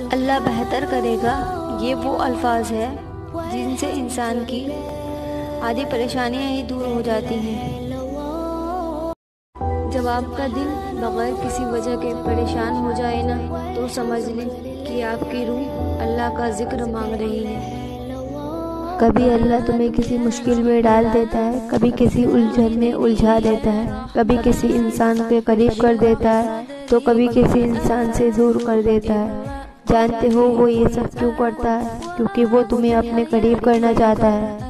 अल्लाह बेहतर करेगा, ये वो अल्फाज है जिनसे इंसान की आधी परेशानियाँ ही दूर हो जाती हैं। जब आपका दिल बगैर किसी वजह के परेशान हो जाए ना तो समझ लें कि आपकी रूह अल्लाह का ज़िक्र मांग रही है। कभी अल्लाह तुम्हें किसी मुश्किल में डाल देता है, कभी किसी उलझन में उलझा देता है, कभी किसी इंसान के करीब कर देता है तो कभी किसी इंसान से दूर कर देता है। जानते हो वो ये सब क्यों करता है? क्योंकि वो तुम्हें अपने करीब करना चाहता है।